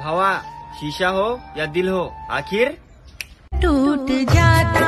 भावा शीशा हो या दिल हो आखिर? टूट जाता